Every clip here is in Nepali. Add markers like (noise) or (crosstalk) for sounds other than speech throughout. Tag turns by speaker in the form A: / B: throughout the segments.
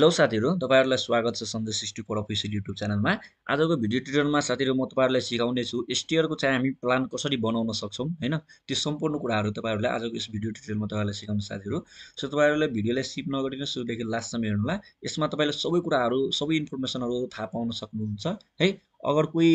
A: हेलो साथीहरू तपाईँहरूलाई स्वागत छ सन्देश सिक्सटी अफिसियल युट्युब च्यानलमा। आजको भिडियो ट्युटोरियलमा साथीहरू म तपाईँहरूलाई सिकाउने छु एसटिआरको चाहिँ हामी प्लान कसरी बनाउन सक्छौँ होइन? त्यो सम्पूर्ण कुराहरू तपाईँहरूलाई आजको यस भिडियो ट्युटोरियलमा तपाईँहरूलाई सिकाउनु साथीहरू। सो तपाईँहरूले भिडियोलाई सिप नगरिनु सुरुदेखि लास्टसम्म हेर्नुहोला यसमा तपाईँले सबै कुराहरू सबै इन्फर्मेसनहरू थाहा पाउन सक्नुहुन्छ है? अगर कोही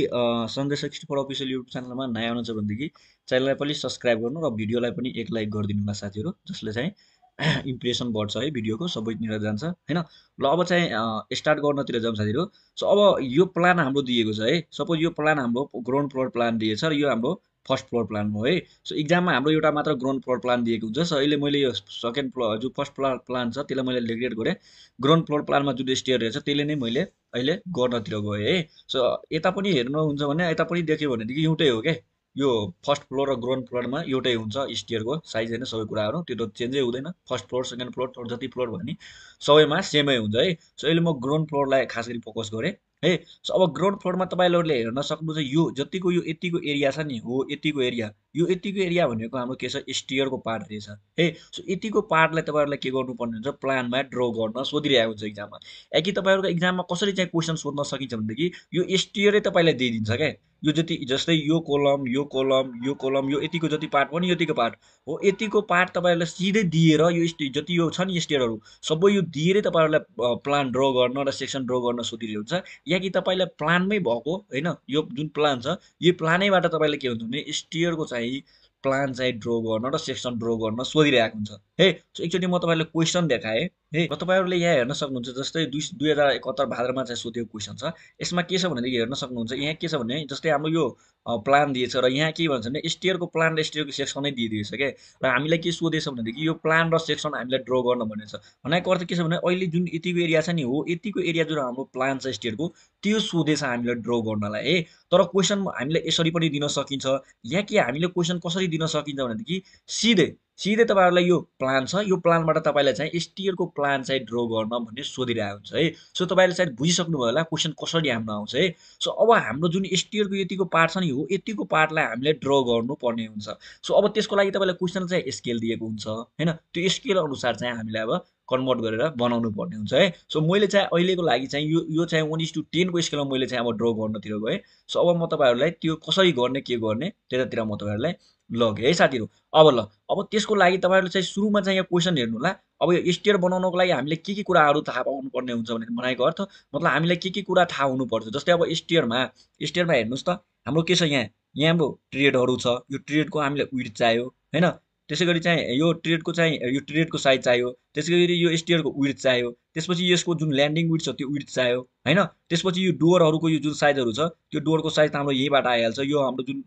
A: सन्देश सिक्सटी फोर अफिसियल युट्युब च्यानलमा नयाँ हुनुहुन्छ भनेदेखि च्यानललाई पनि सब्सक्राइब गर्नु र भिडियोलाई पनि एक लाइक गरिदिनु होला साथीहरू जसले चाहिँ (coughs) इम्प्रेसन बढ्छ है भिडियोको सबैतिर जान्छ होइन? ल अब चाहिँ स्टार्ट गर्नतिर जाउँ साथीहरू। सो अब यो प्लान हाम्रो दिएको छ है। सपोज यो प्लान हाम्रो ग्राउन्ड फ्लोर प्लान दिएछ र यो हाम्रो फर्स्ट फ्लोर प्लान हो है? सो इक्जाममा हाम्रो एउटा मात्र ग्राउन्ड फ्लोर प्लान दिएको हुन्छ। सो अहिले मैले यो सेकेन्ड फ्लोर जो फर्स्ट फ्लोर प्लान छ त्यसलाई मैले रेग्रेट गरेँ। ग्राउन्ड फ्लोर प्लानमा जुन स्टेयर रहेछ त्यसले नै मैले अहिले गर्नतिर गएँ है? सो यता पनि हेर्नुहुन्छ भने यता पनि देख्यो भनेदेखि एउटै हो क्या यो फर्स्ट फ्लोर र ग्राउन्ड फ्लोरमा एउटै हुन्छ स्टियरको साइज होइन सबै कुराहरू। त्यो त चेन्जै हुँदैन। First floor second floor third जति फ्लोर भने सबैमा सेमै हुन्छ है। सो अहिले म ग्राउन्ड फ्लोरलाई खास गरी फोकस गरेँ है। सो अब ग्राउन्ड फ्लोरमा तपाईँहरूले हेर्न सक्नुहुन्छ यो जतिको यो यतिको एरिया छ नि हो यतिको एरिया यो यतिको एरिया भनेको हाम्रो के छ स्टियरको पार्ट रहेछ है। सो यतिको पार्टलाई तपाईँहरूलाई के गर्नुपर्ने हुन्छ प्लानमा ड्र गर्न सोधिरहेको हुन्छ इक्जाममा या कि तपाईँहरूको इक्जाममा कसरी चाहिँ क्वेसन सोध्न सकिन्छ भनेदेखि यो स्टियरै तपाईँलाई दिइदिन्छ क्या। यो जति जस्तै यो कोलम यो कोलम यो कोलम यो यतिको जति पार्ट पनि यतिको पार्ट हो। यतिको पार्ट तपाईँहरूलाई सिधै दिएर यो स्टे जति यो छ नि स्टेयरहरू सबै यो दिएरै तपाईँहरूलाई प्लान ड्र गर्न र सेक्सन ड्र गर्न सोधिरहेको हुन्छ। या कि तपाईँलाई प्लानमै भएको होइन? यो जुन प्लान छ यो प्लानैबाट तपाईँले के हुन्छ भने स्टियरको चाहिँ प्लान चाहिँ ड्र गर्न र सेक्सन ड्र गर्न सोधिरहेको हुन्छ। है एकचोटि म तपाईँलाई क्वेसन देखाएँ। है तपाईँहरूले यहाँ हेर्न सक्नुहुन्छ जस्तै दुई दुई हजार एकहत्तर भाद्रमा चाहिँ सोधेको क्वेसन छ। यसमा के छ भनेदेखि हेर्न सक्नुहुन्छ यहाँ के छ भने जस्तै हाम्रो यो प्लान दिएछ र यहाँ के भन्छ भने स्टियरको प्लान र स्टियरको सेक्सनै दिइदिएछ क्या र हामीलाई के सोधेछ भनेदेखि यो प्लान र सेक्सन हामीलाई ड्र गर्न भनेछ। भनेको अर्थ के छ भने अहिले जुन यतिको एरिया छ नि हो यतिको एरिया जुन हाम्रो प्लान छ स्टियरको त्यो सोधेछ हामीलाई ड्र गर्नलाई है? तर क्वेसन हामीलाई यसरी पनि दिन सकिन्छ। यहाँ के हामीले क्वेसन कसरी दिन सकिन्छ भनेदेखि सिधै सिधै तपाईँहरूलाई यो प्लान छ। यो प्लानबाट तपाईँलाई चाहिँ एसटिएलको प्लान चाहिँ ड्र गर्न भन्ने सोधिरहेको हुन्छ है। सो तपाईँले सायद बुझिसक्नुभयो होला क्वेसन कसरी हाम्रो आउँछ है। सो अब हाम्रो जुन एसटिएलको यतिको पार्ट छ नि हो यतिको पार्टलाई हामीले ड्र गर्नुपर्ने हुन्छ। सो अब त्यसको लागि तपाईँलाई क्वेसन चाहिँ स्केल दिएको हुन्छ होइन? त्यो स्केल अनुसार चाहिँ हामीले अब कन्भर्ट गरेर बनाउनु पर्ने हुन्छ है। सो मैले चाहिँ अहिलेको लागि चाहिँ यो यो चाहिँ वान इस टू टेनको स्केलमा मैले चाहिँ अब ड्र गर्नतिर गएँ। सो अब म तपाईँहरूलाई त्यो कसरी गर्ने के गर्ने त्यतातिर म तपाईँहरूलाई लगेँ है साथीहरू। अब ल अब त्यसको लागि तपाईँहरूले चाहिँ सुरुमा चाहिँ यहाँ क्वेसन हेर्नु होला। अब यो स्टेयर बनाउनको लागि हामीले के के कुराहरू थाहा पाउनुपर्ने हुन्छ भने भनेको अर्थ मतलब हामीलाई के के कुरा थाहा हुनुपर्छ। जस्तै अब स्टेयरमा स्टेयरमा हेर्नुहोस् त हाम्रो के छ यहाँ? यहाँ हाम्रो ट्रेडहरू छ। यो ट्रेडको हामीलाई विड चाहियो होइन? त्यसै गरी चाहिँ यो ट्रेडको चाहिँ यो ट्रेडको साइज चाहियो। त्यसै गरी यो स्टेयरको विड चाहियो। त्यसपछि यसको जुन ल्यान्डिङ विड छ त्यो विड चाहियो होइन? त्यसपछि यो डोरहरूको यो जुन साइजहरू छ त्यो डोरको साइज त हाम्रो यहीँबाट आइहाल्छ। यो हाम्रो जुन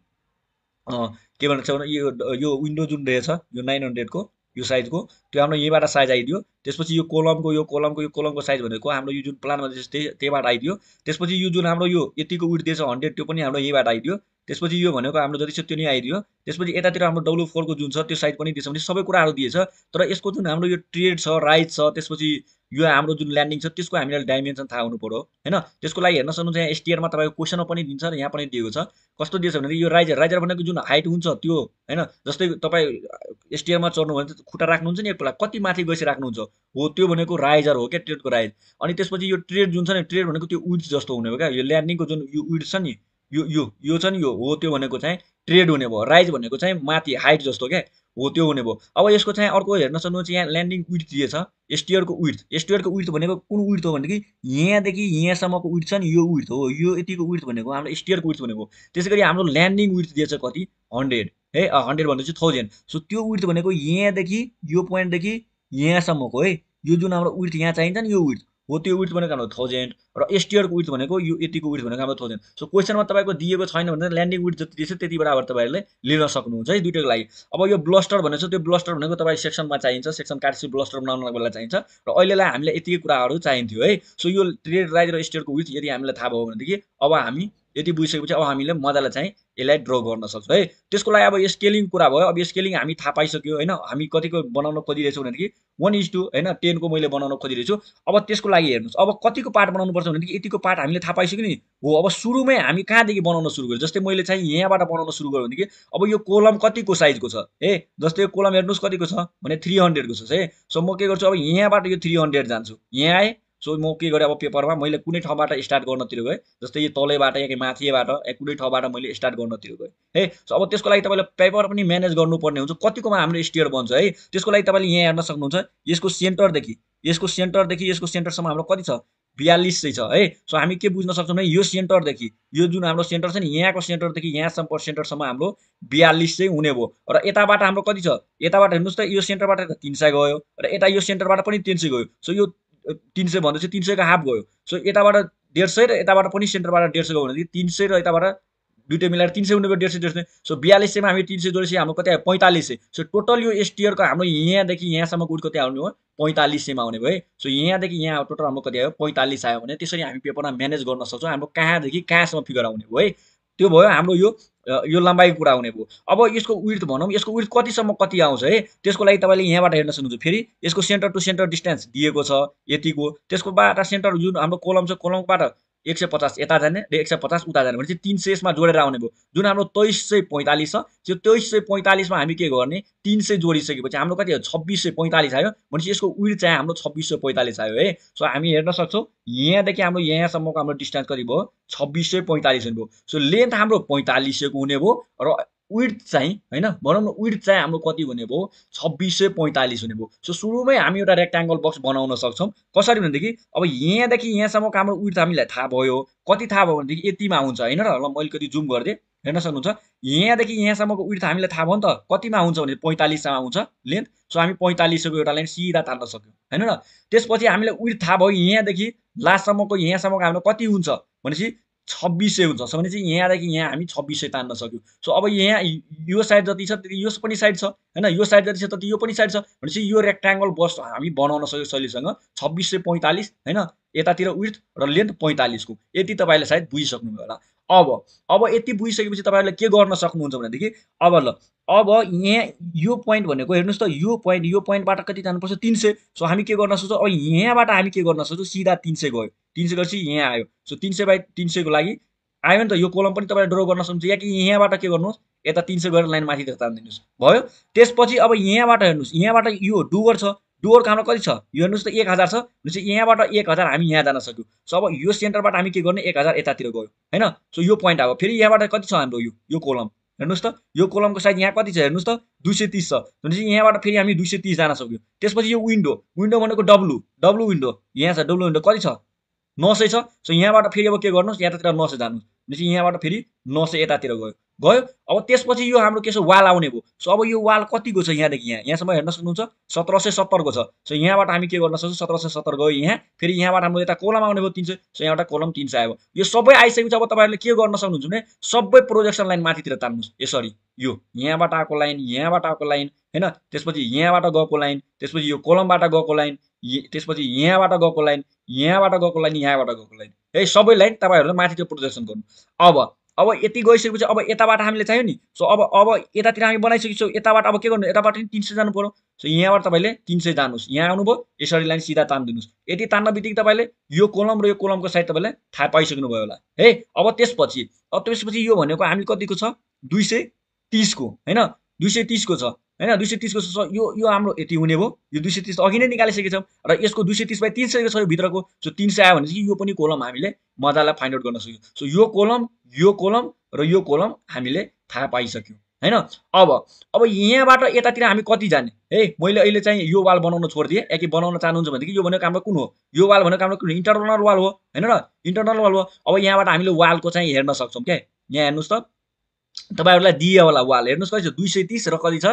A: के भन्छ भने यो यो विन्डो जुन रहेछ यो नाइन हन्ड्रेडको यो साइजको। त्यो हाम्रो यहीँबाट साइज आइदियो। त्यसपछि यो कोलमको यो कोलमको यो कोलमको साइज भनेको हाम्रो यो जुन प्लानमा दिएछ त्यही त्यहीबाट आइदियो। त्यसपछि यो जुन हाम्रो यो यतिको उठ दिएछ हन्ड्रेड त्यो पनि हाम्रो यहीँबाट आइदियो। त्यसपछि यो भनेको हाम्रो जति छ त्यो नै आइदियो। त्यसपछि यतातिर हाम्रो डब्लु फोरको जुन छ त्यो साइज पनि दिएछ भने सबै कुराहरू दिएछ। तर यसको जुन हाम्रो यो ट्रेड छ राइज छ त्यसपछि यो हाम्रो जुन ल्यान्डिङ छ त्यसको हामीलाई डाइमेन्सन थाहा हुनु पऱ्यो होइन? त्यसको लागि हेर्न सक्नुहुन्छ यहाँ एसटिआरमा तपाईँको क्वेसनमा पनि दिन्छ र यहाँ पनि दिएको छ। कस्तो दिएछ भने यो राइजर राइजर भनेको जुन हाइट हुन्छ त्यो होइन? जस्तै तपाईँ एसटिआरमा चढ्नु भने खुट्टा राख्नुहुन्छ नि एकपल्ट कति माथि गइसकेर राख्नुहुन्छ? हो त्यो भनेको राइजर हो क्या ट्रेडको राइज अनि त्यसपछि यो ट्रेड जुन छ नि ट्रेड भनेको त्यो विड्स जस्तो हुने हो क्या? यो ल्यान्डिङको जुन यो विड्स छ नि यो यो यो छ नि यो हो त्यो भनेको चाहिँ ट्रेड हुने भयो। राइज भनेको चाहिँ माथि हाइट जस्तो क्या? हो त्यो हुने भयो। अब यसको चाहिँ अर्को हेर्न सक्नुहुन्छ यहाँ ल्यान्डिङ विथ दिएछ एसटियरको विथ एसटियरको विथ भनेको कुन विथ हो भनेदेखि यहाँदेखि यहाँसम्मको विथ छ नि यो विथ हो यो यतिको विथ भनेको हाम्रो स्टियरको विथ भनेको त्यसै गरी हाम्रो ल्यान्डिङ विथ दिएछ कति? हन्ड्रेड। है हन्ड्रेड भनेपछि थाउजन्ड सो त्यो विथ भनेको यहाँदेखि यो पोइन्टदेखि यहाँसम्मको है। यो जुन हाम्रो विथ यहाँ चाहिन्छ नि यो विथ हो त्यो विथ भनेको हाम्रो थाउजन्ड र एसटियरको विथ भनेको यो यतिको विथ भनेको हाम्रो थाउजन्ड सो क्वेसनमा तपाईँको दिएको छैन भने ल्यान्डिङ विथ जति दिएछ त्यति बराबर तपाईँहरूले लिन सक्नुहुन्छ है दुइटैको लागि। अब यो ब्लस्टर भनेको छ त्यो ब्लस्टर भनेको तपाईँ सेक्सनमा चाहिन्छ सेक्सन काटेपछि ब्लस्टर बनाउनको बेला चाहिन्छ। र अहिलेलाई हामीलाई यतिकै कुराहरू चाहिन्थ्यो है। सो यो ट्रेड राइज र स्टेयरको विथ यदि हामीलाई थाहा भयो भनेदेखि अब हामी यति बुझिसकेपछि अब हामीले मजाले चाहिँ यसलाई ड्र गर्न सक्छौँ है। त्यसको लागि अब स्केलिङ कुरा भयो। अब स्केलिङ हामी थाहा पाइसक्यो होइन। हामी कतिको बनाउन खोजिरहेछौँ भनेदेखि वान इज टू होइन टेनको मैले बनाउन खोजिरहेछु। अब त्यसको लागि हेर्नुहोस्। अब कतिको पार्ट बनाउनुपर्छ भनेदेखि यतिको पार्ट हामीले थाहा पाइसक्यो नि। हो अब सुरुमै हामी कहाँदेखि बनाउन सुरु गऱ्यौँ जस्तै मैले चाहिँ यहाँबाट बनाउन सुरु गरेँ भनेदेखि अब यो कोलम कतिको साइजको छ ए जस्तै यो कोलम हेर्नुहोस् कतिको छ भने थ्री हन्ड्रेडको छ है? सो म के गर्छु? अब यहाँबाट यो थ्री हन्ड्रेड जान्छु। यहाँ आएँ। सो म के गरेँ अब पेपरमा? मैले कुनै ठाउँबाट स्टार्ट गर्नतिर गएँ जस्तै यो तलैबाट या माथिबाट या कुनै ठाउँबाट मैले स्टार्ट गर्नतिर गएँ है। सो अब त्यसको लागि तपाईँले पेपर पनि म्यानेज गर्नुपर्ने हुन्छ। कतिकोमा हाम्रो स्टियर बन्छ है। त्यसको लागि तपाईँले यहाँ हेर्न सक्नुहुन्छ यसको सेन्टरदेखि यसको सेन्टरदेखि यसको सेन्टरसम्म हाम्रो कति छ? बयालिस चाहिँ छ है। सो हामी के बुझ्न सक्छौँ भने यो सेन्टरदेखि यो जुन हाम्रो सेन्टर छ नि यहाँको सेन्टरदेखि यहाँसम्म सेन्टरसम्म हाम्रो बयालिस चाहिँ हुने भयो। र यताबाट हाम्रो कति छ? यताबाट हेर्नुहोस् त यो सेन्टरबाट तिन सय गयो र यता यो सेन्टरबाट पनि तिन सय गयो। सो यो तिन सय भन्दैछ तिन सयको हाफ गयो। सो यताबाट डेढ सय र यताबाट पनि सेन्टरबाट डेढ सय गयो भनेदेखि तिन सय र यताबाट दुइटै मिलाएर तिन सय उनीहरूको डेढ सय डेढ सय सो बयालिस सयमा हामी तिन सय जोडेपछि हाम्रो कति आयो? पैँतालिस। सय सो टोटल यो एसटियरको हाम्रो यहाँदेखि यहाँसम्म उठ कति आउने हो? पैँतालिस सयमा आउने भयो है। सो यहाँदेखि यहाँ टोटल हाम्रो कति आयो? पैँतालिस आयो भने त्यसरी हामी पेपरमा म्यानेज गर्न सक्छौँ। हाम्रो कहाँदेखि कहाँसम्म फिगर आउने भयो है? त्यो भयो हाम्रो यो यो लम्बाइको कुरा आउने भयो। अब यसको विर्थ भनौँ यसको विर्थ कतिसम्म कति आउँछ है? त्यसको लागि तपाईँले यहाँबाट हेर्न सक्नुहुन्छ। फेरि यसको सेन्टर टु सेन्टर डिस्टेन्स दिएको छ यतिको। त्यसको बाट सेन्टर जुन हाम्रो कोलम छ कोलमबाट एक सय पचास यता जाने र एक सय पचास उता जाने। भनेपछि तिन सय यसमा जोडेर आउने भयो। जुन हाम्रो तेइस सय पैँतालिस छ त्यो तेइस सय पैँतालिसमा हामी के गर्ने? तिन सय जोडिसकेपछि हाम्रो कति हो? छब्बिस सय पैँतालिस आयो। भनेपछि यसको उइड चाहिँ हाम्रो छब्बिस सय पैँतालिस आयो है। सो हामी हेर्न सक्छौँ यहाँदेखि हाम्रो यहाँसम्मको हाम्रो डिस्टेन्स कति भयो? छब्बिस सय पैँतालिस हुने भयो। सो लेन्थ हाम्रो पैँतालिस सयको हुने भयो। र विड चाहिँ होइन? भनौँ न विड चाहिँ हाम्रो कति हुने भयो? छब्बिस सय पैँतालिस हुने भयो। सो सुरुमै हामी एउटा रेक्ट्याङ्गल बक्स बनाउन सक्छौँ। कसरी भनेदेखि अब यहाँदेखि यहाँसम्मको हाम्रो विड हामीलाई थाहा भयो। कति थाहा भयो भनेदेखि यतिमा हुन्छ होइन र? ल मैले कति जुम गरिदिएँ। हेर्न सक्नुहुन्छ? यहाँदेखि यहाँसम्मको विड हामीलाई थाहा भयो नि त। कतिमा हुन्छ भने पैँतालिसमा हुन्छ लेन्थ सो हामी पैँतालिसको एउटा लाइन सिधा तान्न सक्यौँ होइन र? त्यसपछि हामीलाई विड थाहा भयो यहाँदेखि। लास्टसम्मको यहाँसम्मको हाम्रो कति हुन्छ भनेपछि छब्बिस सय हुन्छ भने चाहिँ यहाँदेखि यहाँ हामी छब्बिस सय तान्न सक्यौँ सो अब यहाँ यो साइड जति छ त्यति यो पनि साइड छ होइन? यो साइड जति छ तति यो पनि साइड छ। भनेपछि यो रेक्ट्याङ्गल बस हामी बनाउन सक्यो शैलीसँग छब्बिस सय पैँतालिस होइन? यतातिर विथ र लेन्थ पैँतालिसको। यति तपाईँले सायद बुझिसक्नुभयो होला। अब अब यति बुझिसकेपछि तपाईँहरूले के गर्न सक्नुहुन्छ भनेदेखि अब ल अब यहाँ यो पोइन्ट भनेको हेर्नुहोस् त यो पोइन्ट यो पोइन्टबाट कति जानुपर्छ तिन सय। सो हामी के गर्न सक्छौँ? अब यहाँबाट हामी के गर्न सक्छौँ? सिधा तिन सय गयो। तिन सय गएपछि यहाँ आयो। सो तिन सय बाई तिन सयको लागि आयो नि त यो कोलम पनि तपाईँले ड्र गर्न सक्नुहुन्छ। या कि यहाँबाट के गर्नुहोस् यता तिन सय गरेर लाइन माथि तानिदिनुहोस् भयो? त्यसपछि अब यहाँबाट हेर्नुहोस् यहाँबाट यो डुवर छ। डुवरको हाम्रो कति छ? यो हेर्नुहोस् त एक हजार छ। भनेपछि यहाँबाट एक हजार हामी यहाँ जान सक्यौँ। सो अब यो सेन्टरबाट हामी के गर्ने? एक हजार यतातिर गयो। होइन? सो यो पोइन्ट अब फेरि यहाँबाट कति छ हाम्रो यो यो कोलम हेर्नुहोस् त यो कोलमको साइज यहाँ कति छ? हेर्नुहोस् त दुई सय तिस छ। भनेपछि यहाँबाट फेरि हामी दुई सय तिस जान सक्यौँ। त्यसपछि यो विन्डो विन्डो भनेको डब्लु डब्लु विन्डो यहाँ छ डब्लु विन्डो कति छ? नौ सय छ सो यहाँबाट फेरि अब के गर्नुहोस्? यतातिर नौ सय जानुहोस्। भनेपछि यहाँबाट फेरि नौ सय यतातिर गयो। गयो। अब त्यसपछि यो हाम्रो के छ वाल आउने भयो। सो अब यो वाल कतिको छ यहाँदेखि यहाँ? यहाँसम्म हेर्न सक्नुहुन्छ सत्र सय सत्तरको छ। सो यहाँबाट हामी के गर्न सक्छौँ? सत्र सय सत्तर गयो यहाँ। फेरि यहाँबाट हाम्रो यता कोलम आउने भयो तिन सय। सो यहाँबाट कोलम तिन सय आयो यो सबै आइसकेपछि अब तपाईँहरूले के गर्न सक्नुहुन्छ भने सबै प्रोजेक्सन लाइन माथितिर तान्नुहोस्। यसरी यो यहाँबाट आएको लाइन यहाँबाट आएको लाइन होइन? त्यसपछि यहाँबाट गएको लाइन त्यसपछि यो कोलमबाट गएको लाइन त्यसपछि यहाँबाट गएको लाइन यहाँबाट गएको लाइन यहाँबाट गएको लाइन है सबै लाइन तपाईँहरूले माथि त्यो प्रोजेक्सन गर्नु। अब अब यति गइसकेपछि अब यताबाट हामीले चाहियो नि। सो अब अब यतातिर हामी बनाइसकेछौँ यताबाट अब के गर्नु? यताबाट नि तिन सय जानु पऱ्यो सो यहाँबाट तपाईँले तिन सय जानुहोस्। यहाँ आउनुभयो यसरी लाइन सिधा तानिदिनुहोस् यति तान्न बित्तिकै तपाईँले यो कोलम र यो कोलमको साइड तपाईँले थाहा पाइसक्नु भयो होला। है अब त्यसपछि अब त्यसपछि यो भनेको हामी कतिको छ? दुई सय तिसको होइन? दुई सय तिसको छ। होइन दुई सय तिसको यो यो हाम्रो यति हुने भयो। यो दुई सय तिस अघि नै निकालिसकेको छौँ र यसको दुई सय तिस बाई तिन सयको छ भित्रको सो तिन सय आयो भने चाहिँ यो पनि कोलम हामीले मजालाई फाइन्ड आउट गर्न सक्यौँ। सो यो कोलम यो कोलम र यो कोलम हामीले थाहा पाइसक्यौँ होइन? अब अब यहाँबाट यतातिर हामी कति जाने? है मैले अहिले चाहिँ यो वाल बनाउन छोडिदिएँ। कि बनाउन चाहनुहुन्छ भनेदेखि यो भनेको हाम्रो कुन हो? यो वाल भनेको हाम्रो कुन इन्टरनल वाल हो होइन र? इन्टरनल वाल हो। अब यहाँबाट हामीले वालको चाहिँ हेर्न सक्छौँ क्या? यहाँ हेर्नुहोस् त। तपाईँहरूलाई दिए होला वाल। हेर्नुहोस् कति छ? दुई सय तिस र कति छ?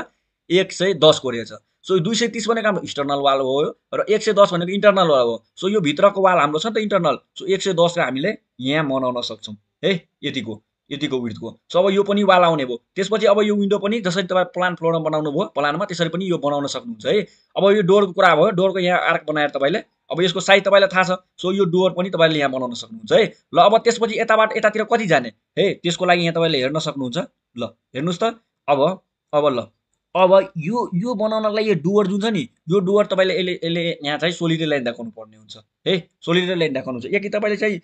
A: एक सय दसको रहेछ सो दुई सय तिस भनेको हाम्रो एक्सटर्नल वाल हो र एक सय दस भनेको इन्टरनल वाल हो। सो यो भित्रको वाल हाम्रो छ त इन्टरनल सो एक सय दसको हामीले यहाँ बनाउन सक्छौँ। है यतिको यतिको विर्थको सो अब यो पनि वाल आउने भयो। त्यसपछि अब यो विन्डो पनि जसरी तपाईँ प्लान फ्लोरमा बनाउनु भयो प्लानमा त्यसरी पनि यो बनाउन सक्नुहुन्छ है। अब यो डोरको कुरा भयो डोरको यहाँ आर्क बनाएर तपाईँले अब यसको साइज तपाईँलाई थाहा छ। सो यो डोर पनि तपाईँले यहाँ बनाउन सक्नुहुन्छ है। ल अब त्यसपछि यताबाट यतातिर कति जाने? है त्यसको लागि यहाँ तपाईँले हेर्न सक्नुहुन्छ। ल हेर्नुहोस् त। अब अब ल। अब यो यो बनाउनलाई यो डुवर जुन छ नि यो डुवर तपाईँले यसले यसले यहाँ चाहिँ सोलिडर लाइन देखाउनु पर्ने हुन्छ। है सोलिडर लाइन देखाउनु हुन्छ। या कि तपाईँले चाहिँ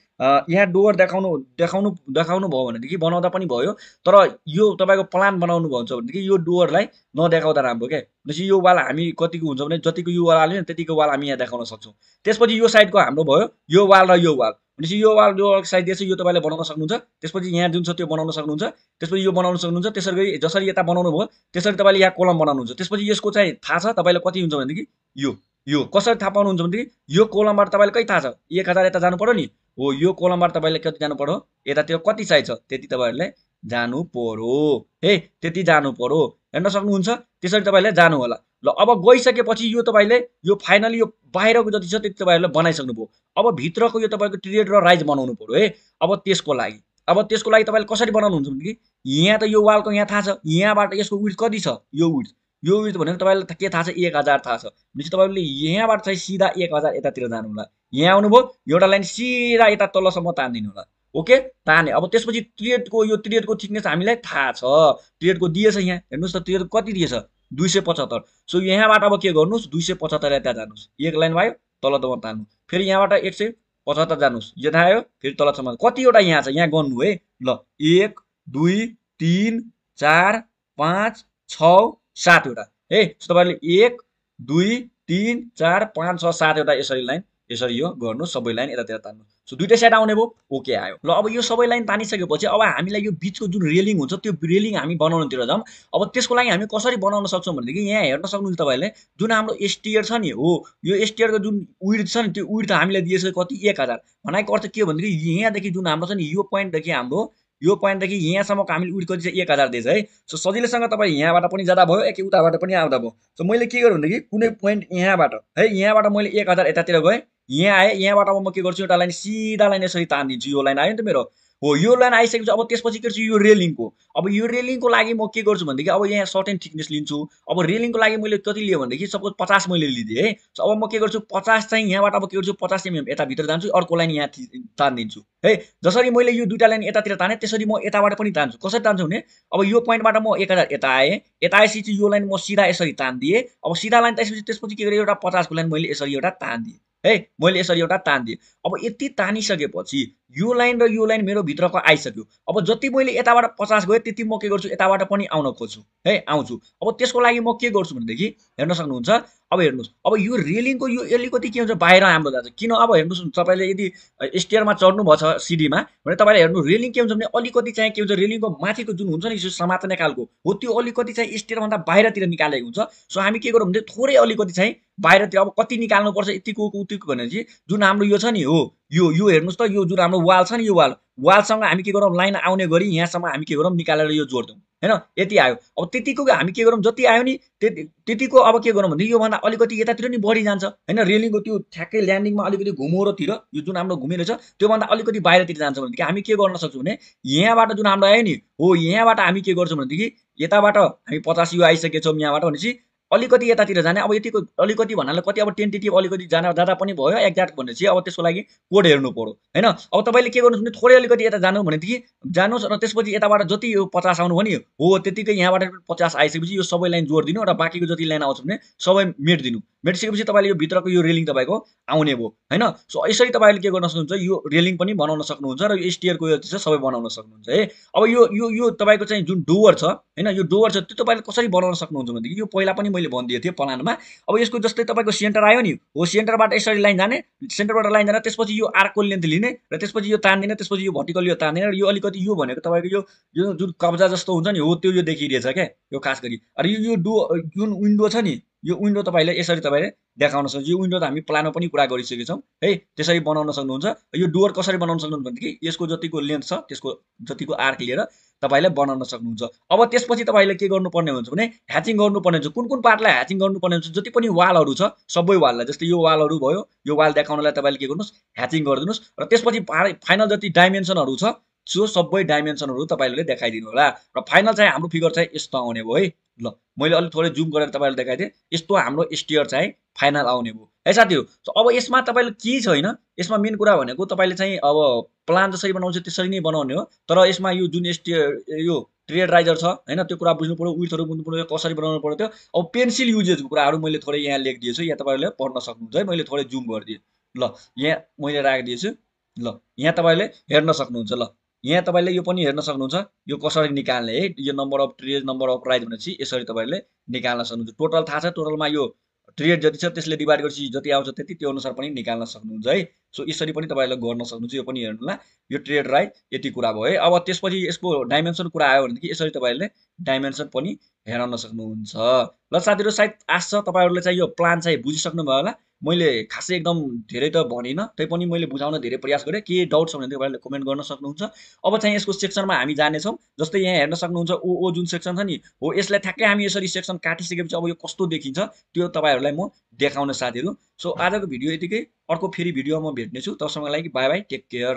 A: यहाँ डुवर देखाउनु देखाउनु देखाउनु भयो भनेदेखि बनाउँदा पनि भयो। तर यो तपाईँको प्लान बनाउनु भयो भनेदेखि यो डुवरलाई नदेखाउँदा राम्रो क्या। भनेपछि यो वाल हामी कतिको हुन्छ भने जतिको यो वाल हाल्यो त्यतिको वाल हामी यहाँ देखाउन सक्छौँ। त्यसपछि यो साइडको हाम्रो भयो यो वाल र यो वाल। भनेपछि यो वाल यो साइड दिएछ यो तपाईँले बनाउन सक्नुहुन्छ। त्यसपछि यहाँ जुन छ त्यो बनाउन सक्नुहुन्छ। त्यसपछि यो बनाउन सक्नुहुन्छ। त्यसरी जसरी यता बनाउनु भयो त्यसरी तपाईँले यहाँ कोलम बनाउनुहुन्छ। त्यसपछि यसको चाहिँ थाहा छ तपाईँलाई कति हुन्छ भनेदेखि यो यो। कसरी थाहा पाउनुहुन्छ भनेदेखि यो कोलमबाट तपाईँलाई कति थाहा छ? एक हजार यता जानु पऱ्यो नि। हो यो कोलमबाट तपाईँले कति जानु पऱ्यो यतातिर कति साइज छ त्यति तपाईँहरूले जानु पर्यो। हे त्यति जानु पर्यो। हेर्न सक्नुहुन्छ? त्यसरी तपाईँले जानु होला। ल अब गइसकेपछि यो तपाईँले यो फाइनली यो बाहिरको जति छ त्यति तपाईँहरूले बनाइसक्नुभयो। अब भित्रको यो तपाईँको ट्रेड र राइज बनाउनु पऱ्यो है। अब त्यसको लागि। अब त्यसको लागि तपाईँले कसरी बनाउनुहुन्छ भनेदेखि यहाँ त यो वालको यहाँ थाहा छ। यहाँबाट यसको विथ कति छ? यो विथ यो विथ भनेको तपाईँलाई के थाहा छ? एक हजार थाहा छ। भनेपछि तपाईँले यहाँबाट चाहिँ सिधा एक हजार यतातिर जानु होला। यहाँ आउनुभयो एउटा लाइन सिधा यता तलसम्म तानिदिनु होला। ओके? ताने। अब त्यसपछि ट्रेडको यो ट्रेडको थिकनेस हामीलाई थाहा छ। ट्रेडको दिएछ यहाँ। हेर्नुहोस् त ट्रेड कति दिएछ? दुई सय पचहत्तर। सो यहाँबाट अब के गर्नुहोस्? दुई सय पचहत्तर यता जानुहोस्। एक लाइन भयो तल तल तान्नु। फेरि यहाँबाट एक सय पचहत्तर जानुहोस्। यता आयो फेरि तलसम्म। कतिवटा यहाँ छ? यहाँ गर्नु है। ल एक दुई तिन चार पाँच छ सातवटा है तपाईँहरूले एक दुई तिन चार पाँच छ सातवटा यसरी लाइन यसरी यो गर्नु सबै लाइन यतातिर तान्नु। सो दुइटै साइड आउने भयो ओके आयो। ल अब यो सबै लाइन तानिसकेपछि अब हामीलाई यो बिचको जुन रेलिङ हुन्छ त्यो रेलिङ हामी बनाउनुतिर जाउँ अब त्यसको लागि हामी कसरी बनाउन सक्छौँ भनेदेखि यहाँ हेर्न सक्नुहुन्छ तपाईँले जुन हाम्रो एसटियर छ नि हो यो एसटियरको जुन विड छ नि त्यो विड त हामीलाई दिएछ कति? एक हजार। भनाइको अर्थ के भनेदेखि यहाँदेखि जुन हाम्रो छ नि यो पोइन्टदेखि हाम्रो यो पोइन्टदेखि यहाँसम्मको हामीले उठ कति चाहिँ एक हजार दिएछ है। सो सजिलैसँग तपाईँ यहाँबाट पनि जाँदा भयो एक उताबाट पनि आउँदा भयो। सो मैले के गरेँ भनेदेखि कुनै पोइन्ट यहाँबाट है यहाँबाट मैले एक हजार यतातिर गएँ यहाँ आएँ यहाँबाट म के गर्छु एउटा लाइन सिधा लाइन यसरी तानिदिन्छु यो लाइन आयो नि त मेरो। हो यो लाइन आइसकेपछि अब त्यसपछि के गर्छु यो रेलिङको। अब यो रेलिङको लागि म के गर्छु भनेदेखि अब यहाँ सर्टेन थिकनेस लिन्छु। अब रेलिङको लागि मैले कति लिएँ भनेदेखि सपोज पचास मैले लिदिएँ है। अब म के गर्छु पचास चाहिँ यहाँबाट अब के गर्छु पचास एमएम यताभित्र जान्छु अर्को लाइन यहाँ तानिदिन्छु है। जसरी मैले यो दुइटा लाइन यतातिर ताने त्यसरी म यताबाट पनि तान्छु। कसरी तान्छु भने अब यो पोइन्टबाट म एक हजार यता आएँ यता आएपछि यो लाइन म सिधा यसरी तानिदिएँ। अब सिधा लाइन त्यसपछि त्यसपछि के गरेँ एउटा पचासको लाइन मैले यसरी एउटा तानिदिएँ है। मैले यसरी एउटा तानिदिएँ। अब यति तानिसकेपछि यो लाइन र यो लाइन मेरो भित्रको आइसक्यो। अब जति मैले यताबाट पचास गएँ त्यति म के गर्छु? यताबाट पनि आउन खोज्छु है? आउँछु। अब त्यसको लागि म के गर्छु भनेदेखि हेर्न सक्नुहुन्छ अब हेर्नुहोस्। अब यो रेलिङको यो अलिकति के हुन्छ बाहिर हाम्रो जान्छ। किन अब हेर्नुहोस् तपाईँले यदि स्टेयरमा चढ्नु भएको छ सिडीमा भने तपाईँले हेर्नु रेलिङ के हुन्छ भने अलिकति चाहिँ के हुन्छ रेलिङको माथिको जुन हुन्छ नि समात्ने खालको हो त्यो अलिकति चाहिँ स्टेयरभन्दा बाहिरतिर निकालेको हुन्छ। सो हामी के गरौँ भने थोरै अलिकति चाहिँ बाहिरतिर अब कति निकाल्नुपर्छ यतिको उतिको भनेपछि जुन हाम्रो यो छ नि हो यो यो हेर्नुहोस् त यो जुन हाम्रो वाल छ नि यो वाल वालसँग हामी के गरौँ लाइन आउने गरी यहाँसम्म हामी के गरौँ निकालेर यो जोड्छौँ होइन? यति आयो। अब त्यतिको हामी के गरौँ जति आयो नि त्यति त्यतिको अब के गरौँ भने योभन्दा अलिकति यतातिर नि बढी जान्छ होइन? रेलिङको त्यो ठ्याक्कै ल्यान्डिङमा अलिकति घुमोरोतिर यो जुन हाम्रो घुमेर छ त्योभन्दा अलिकति बाहिरतिर जान्छ भनेदेखि हामी के गर्न सक्छौँ भने यहाँबाट जुन हाम्रो आयो नि हो यहाँबाट हामी के गर्छौँ भनेदेखि यताबाट हामी पचास यो आइसकेछौँ यहाँबाट भनेपछि अलिकति यतातिर जाने। अब यतिको अलिकति भन्नाले कति अब टेन्टेटिभ अलिकति जान जाँदा पनि भयो एक्ज्याक्ट भनेपछि अब त्यसको लागि कोड हेर्नु पऱ्यो होइन? अब तपाईँले के गर्नुहोस् भने थोरै अलिकति यता जानु भनेदेखि जानुहोस् र त्यसपछि यताबाट जति यो पचास आउनु भने हो त्यतिकै यहाँबाट पचास आइसकेपछि यो सबै लाइन जोडिदिनु र बाँकीको जति लाइन आउँछ भने सबै मेटिदिनु। मेटिसकेपछि तपाईँले यो भित्रको यो रेलिङ तपाईँको आउने भयो होइन? सो यसरी तपाईँले के गर्न सक्नुहुन्छ यो रेलिङ पनि बनाउन सक्नुहुन्छ र यो स्टियरको यो चाहिँ सबै बनाउन सक्नुहुन्छ है? अब यो यो तपाईँको चाहिँ जुन डोवर छ होइन? यो डोवर छ त्यो तपाईँले कसरी बनाउन सक्नुहुन्छ भनेदेखि यो पहिला पनि मैले भनिदिएको थिएँ प्लानमा। अब यसको जस्तै तपाईँको सेन्टर आयो नि हो सेन्टरबाट यसरी लाइन जाने सेन्टरबाट लाइन जाने त्यसपछि यो आर्कको लेन्थ लिने र त्यसपछि यो तान्दिने त्यसपछि यो भर्टिकल यो तान्दिने र यो अलिकति यो भनेको तपाईँको यो यो जुन कब्जा जस्तो हुन्छ नि हो त्यो यो देखिरहेछ क्या यो खास गरी। र यो यो डो जुन विन्डो छ नि यो विन्डो तपाईँले यसरी तपाईँले देखाउन सक्नुहुन्छ यो विन्डो त हामी प्लानमा पनि कुरा गरिसकेछौँ। है त्यसरी बनाउन सक्नुहुन्छ। यो डोर कसरी बनाउन सक्नुहुन्छ भनेदेखि यसको जतिको लेन्थ छ त्यसको जतिको आर्क लिएर तपाईँले बनाउन सक्नुहुन्छ। अब त्यसपछि तपाईँले के गर्नुपर्ने हुन्छ भने ह्याचिङ गर्नुपर्ने हुन्छ। कुन कुन पार्टलाई ह्याचिङ गर्नुपर्ने हुन्छ? जति पनि वालहरू छ सबै वाललाई। जस्तै यो वालहरू भयो यो वाल देखाउनलाई तपाईँले के गर्नुहोस्? ह्याचिङ गरिदिनुहोस्। र त्यसपछि फाइनल जति डाइमेन्सनहरू छ त्यो सबै डाइमेन्सनहरू तपाईँले देखाइदिनु होला। र फाइनल चाहिँ हाम्रो फिगर चाहिँ यस्तो आउने भयो है। ल मैले अलिक थोरै जुम गरेर तपाईँलाई देखाइदिएँ यस्तो हाम्रो स्टियर चाहिँ फाइनल आउने भयो। है साथीहरू अब यसमा तपाईँले के छैन? यसमा मेन कुरा भनेको तपाईँले चाहिँ अब प्लान जसरी बनाउँछ त्यसरी नै बनाउने हो। तर यसमा यो जुन स्टियर यो ट्रेड राइजर छ होइन त्यो कुरा बुझ्नु पऱ्यो विर्थहरू बुझ्नु पऱ्यो कसरी बनाउनु पऱ्यो त्यो। अब पेन्सिल युजेजको कुराहरू मैले थोरै यहाँ लेखिदिएछु यहाँ तपाईँहरूले पढ्न सक्नुहुन्छ है। मैले थोरै जुम गरिदिएँ। ल यहाँ मैले राखिदिएछु। ल यहाँ तपाईँले हेर्न सक्नुहुन्छ। ल। यहाँ तपाईँले यो पनि हेर्न सक्नुहुन्छ यो कसरी निकाल्ने है यो number of trade number of price भनेपछि यसरी तपाईँले निकाल्न सक्नुहुन्छ। टोटल थाहा छ टोटलमा यो ट्रेड जति छ त्यसले डिभाइड गरेपछि जति आउँछ त्यति त्यो अनुसार पनि निकाल्न सक्नुहुन्छ है। सो यसरी पनि तपाईँहरूले गर्न सक्नुहुन्छ यो पनि हेर्नुहोला यो ट्रेड राइट यति कुरा भयो है। अब त्यसपछि यसको डाइमेन्सन कुरा आयो भनेदेखि यसरी तपाईँहरूले डाइमेन्सन पनि हेराउन सक्नुहुन्छ। ल साथीहरू सायद आश छ तपाईँहरूले चाहिँ यो प्लान चाहिँ बुझिसक्नु भयो होला। मैले खासै एकदम धेरै त भनिनँ तैपनि मैले बुझाउन धेरै प्रयास गरेँ। के डाउट छ भने तपाईँहरूले कमेन्ट गर्न सक्नुहुन्छ। अब चाहिँ यसको सेक्सनमा हामी जानेछौँ। जस्तै यहाँ हेर्न सक्नुहुन्छ ओ ओ जुन सेक्सन छ नि हो यसलाई ठ्याक्कै हामी यसरी सेक्सन काटिसकेपछि अब यो कस्तो देखिन्छ त्यो तपाईँहरूलाई म देखाउने साथीहरू सो आजको भिडियो यतिकै। अर्को फेरि भिडियोमा भेट्नेछु। तबसम्मको लागि बाई बाई टेक केयर